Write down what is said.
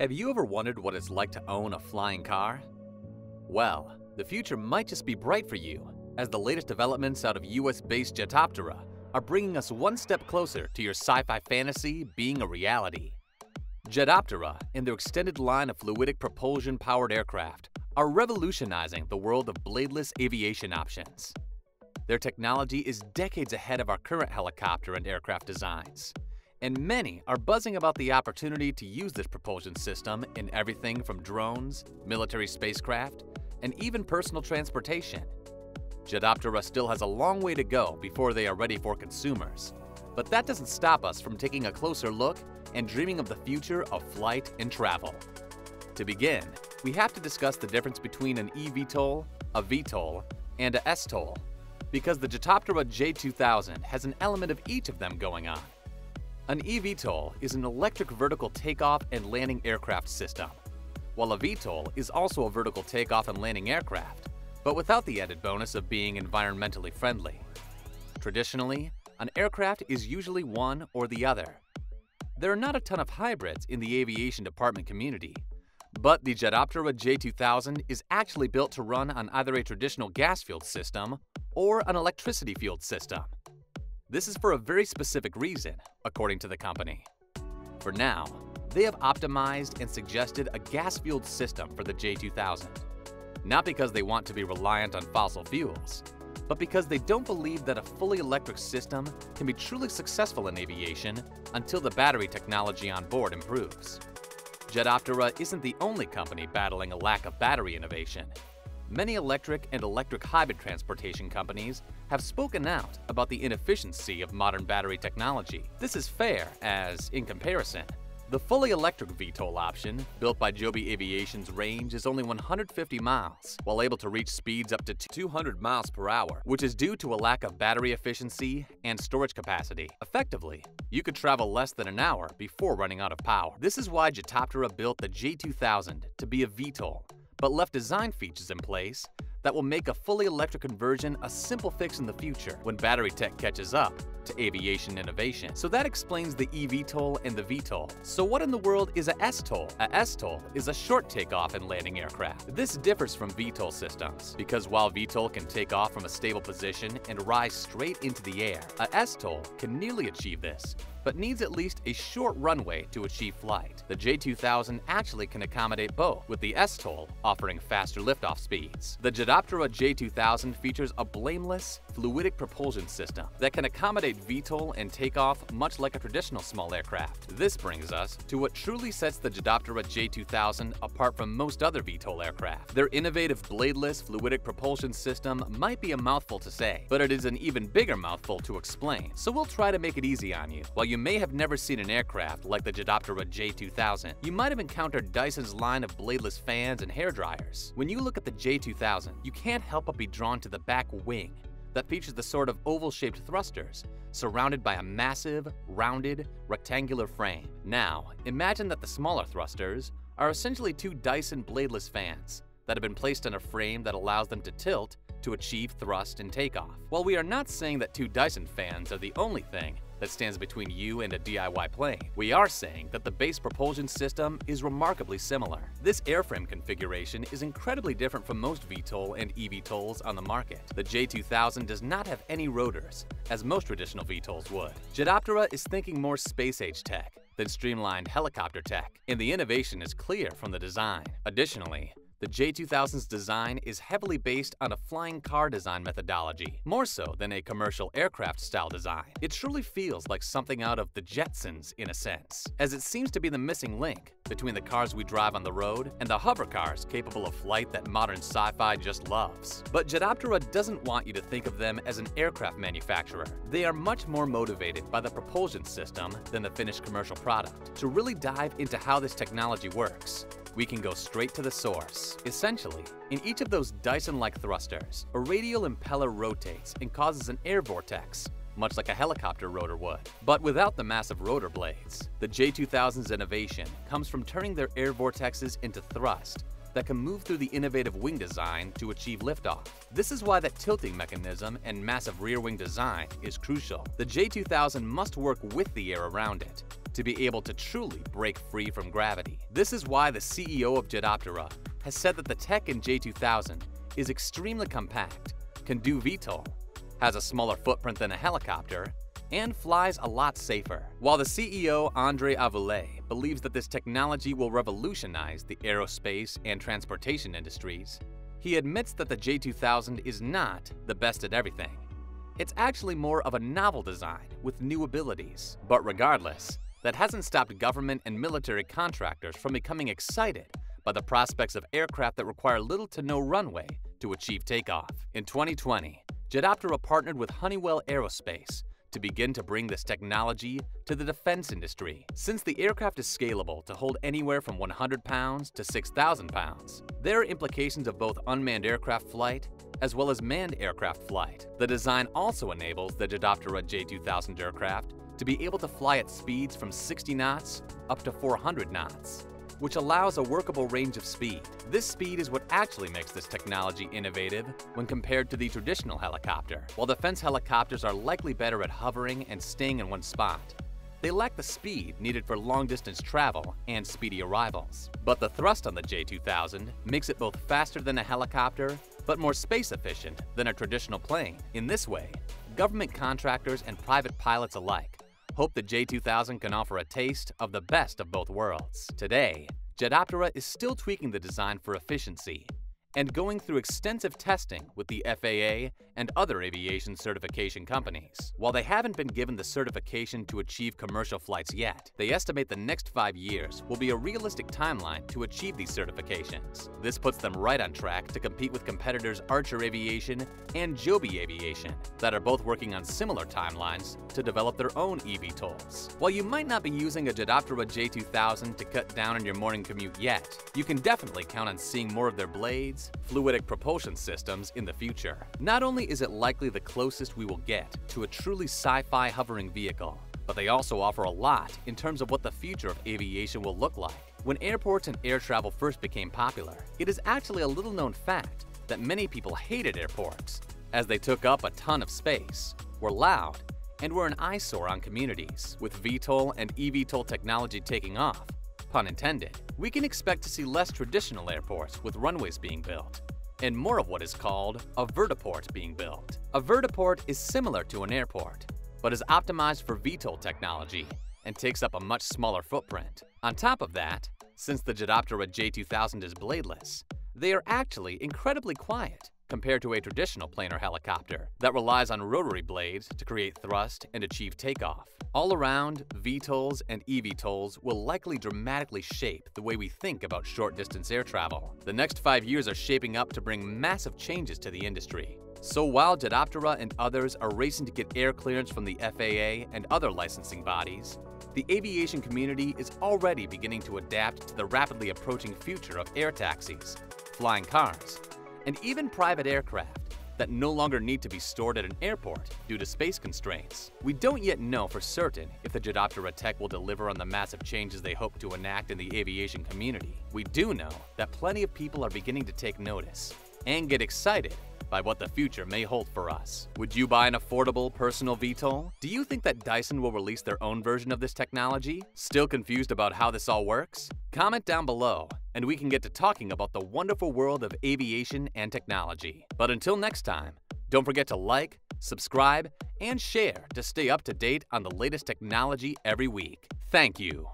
Have you ever wondered what it's like to own a flying car? Well, the future might just be bright for you, as the latest developments out of US based Jetoptera are bringing us one step closer to your sci fi fantasy being a reality. Jetoptera and their extended line of fluidic propulsion powered aircraft are revolutionizing the world of bladeless aviation options. Their technology is decades ahead of our current helicopter and aircraft designs, and many are buzzing about the opportunity to use this propulsion system in everything from drones, military spacecraft, and even personal transportation. Jetoptera still has a long way to go before they are ready for consumers, but that doesn't stop us from taking a closer look and dreaming of the future of flight and travel. To begin, we have to discuss the difference between an eVTOL, a VTOL, and a STOL, because the Jetoptera J2000 has an element of each of them going on. An eVTOL is an electric vertical takeoff and landing aircraft system, while a VTOL is also a vertical takeoff and landing aircraft, but without the added bonus of being environmentally friendly. Traditionally, an aircraft is usually one or the other. There are not a ton of hybrids in the aviation department community, but the Jetoptera J2000 is actually built to run on either a traditional gas-fueled system or an electricity-fueled system. This is for a very specific reason, according to the company. For now, they have optimized and suggested a gas-fueled system for the J2000. Not because they want to be reliant on fossil fuels, but because they don't believe that a fully electric system can be truly successful in aviation until the battery technology on board improves. Jetoptera isn't the only company battling a lack of battery innovation. Many electric and electric hybrid transportation companies have spoken out about the inefficiency of modern battery technology. This is fair, as, in comparison, the fully electric VTOL option, built by Joby Aviation's range is only 150 miles, while able to reach speeds up to 200 miles per hour, which is due to a lack of battery efficiency and storage capacity. Effectively, you could travel less than an hour before running out of power. This is why Jetoptera built the J2000 to be a VTOL, but left design features in place that will make a fully electric conversion a simple fix in the future when battery tech catches up to aviation innovation. So that explains the eVTOL and the VTOL. So what in the world is a STOL? A STOL is a short takeoff and landing aircraft. This differs from VTOL systems because while VTOL can take off from a stable position and rise straight into the air, a STOL can nearly achieve this but needs at least a short runway to achieve flight. The J2000 actually can accommodate both, with the STOL offering faster liftoff speeds. The Jetoptera J2000 features a bladeless, fluidic propulsion system that can accommodate VTOL and takeoff much like a traditional small aircraft. This brings us to what truly sets the Jetoptera J2000 apart from most other VTOL aircraft. Their innovative bladeless fluidic propulsion system might be a mouthful to say, but it is an even bigger mouthful to explain, so we'll try to make it easy on you. While you may have never seen an aircraft like the Jetoptera J2000, you might have encountered Dyson's line of bladeless fans and hair dryers. When you look at the J2000, you can't help but be drawn to the back wing that features the sort of oval-shaped thrusters, surrounded by a massive, rounded, rectangular frame. Now, imagine that the smaller thrusters are essentially two Dyson bladeless fans that have been placed on a frame that allows them to tilt to achieve thrust and takeoff. While we are not saying that two Dyson fans are the only thing that stands between you and a DIY plane. We are saying that the base propulsion system is remarkably similar. This airframe configuration is incredibly different from most VTOL and eVTOLs on the market. The J2000 does not have any rotors, as most traditional VTOLs would. Jetoptera is thinking more space-age tech than streamlined helicopter tech, and the innovation is clear from the design. Additionally, the J2000's design is heavily based on a flying car design methodology, more so than a commercial aircraft style design. It truly feels like something out of the Jetsons in a sense, as it seems to be the missing link between the cars we drive on the road and the hover cars capable of flight that modern sci-fi just loves. But Jetoptera doesn't want you to think of them as an aircraft manufacturer. They are much more motivated by the propulsion system than the finished commercial product. To really dive into how this technology works, we can go straight to the source. Essentially, in each of those Dyson-like thrusters, a radial impeller rotates and causes an air vortex, much like a helicopter rotor would, but without the massive rotor blades. The J2000's innovation comes from turning their air vortexes into thrust that can move through the innovative wing design to achieve liftoff. This is why that tilting mechanism and massive rear wing design is crucial. The J2000 must work with the air around it, to be able to truly break free from gravity. This is why the CEO of Jetoptera has said that the tech in J2000 is extremely compact, can do VTOL, has a smaller footprint than a helicopter, and flies a lot safer. While the CEO, Andre Azoulay, believes that this technology will revolutionize the aerospace and transportation industries, he admits that the J2000 is not the best at everything. It's actually more of a novel design with new abilities. But regardless, that hasn't stopped government and military contractors from becoming excited by the prospects of aircraft that require little to no runway to achieve takeoff. In 2020, Jetoptera partnered with Honeywell Aerospace to begin to bring this technology to the defense industry. Since the aircraft is scalable to hold anywhere from 100 pounds to 6,000 pounds, there are implications of both unmanned aircraft flight as well as manned aircraft flight. The design also enables the Jetoptera J2000 aircraft to be able to fly at speeds from 60 knots up to 400 knots which allows a workable range of speed. This speed is what actually makes this technology innovative when compared to the traditional helicopter. While defense helicopters are likely better at hovering and staying in one spot, they lack the speed needed for long-distance travel and speedy arrivals. But the thrust on the J2000 makes it both faster than a helicopter, but more space-efficient than a traditional plane. In this way, government contractors and private pilots alike hope the J2000 can offer a taste of the best of both worlds. Today, Jetoptera is still tweaking the design for efficiency and going through extensive testing with the FAA and other aviation certification companies. While they haven't been given the certification to achieve commercial flights yet, they estimate the next five years will be a realistic timeline to achieve these certifications. This puts them right on track to compete with competitors Archer Aviation and Joby Aviation that are both working on similar timelines to develop their own eVTOLs. While you might not be using a Jetoptera J2000 to cut down on your morning commute yet, you can definitely count on seeing more of their blades, fluidic propulsion systems in the future. Not only is it likely the closest we will get to a truly sci-fi hovering vehicle, but they also offer a lot in terms of what the future of aviation will look like. When airports and air travel first became popular, it is actually a little known fact that many people hated airports, as they took up a ton of space, were loud, and were an eyesore on communities. With VTOL and eVTOL technology taking off, pun intended, we can expect to see less traditional airports with runways being built, and more of what is called a vertiport being built. A vertiport is similar to an airport, but is optimized for VTOL technology and takes up a much smaller footprint. On top of that, since the Jetoptera J2000 is bladeless, they are actually incredibly quiet compared to a traditional planar helicopter that relies on rotary blades to create thrust and achieve takeoff. All around, VTOLs and eVTOLs will likely dramatically shape the way we think about short-distance air travel. The next five years are shaping up to bring massive changes to the industry. So while Jetoptera and others are racing to get air clearance from the FAA and other licensing bodies, the aviation community is already beginning to adapt to the rapidly approaching future of air taxis, flying cars, and even private aircraft that no longer need to be stored at an airport due to space constraints. We don't yet know for certain if the Jetoptera tech will deliver on the massive changes they hope to enact in the aviation community. We do know that plenty of people are beginning to take notice and get excited by what the future may hold for us. Would you buy an affordable personal VTOL? Do you think that Dyson will release their own version of this technology? Still confused about how this all works? Comment down below and we can get to talking about the wonderful world of aviation and technology. But until next time, don't forget to like, subscribe, and share to stay up to date on the latest technology every week. Thank you.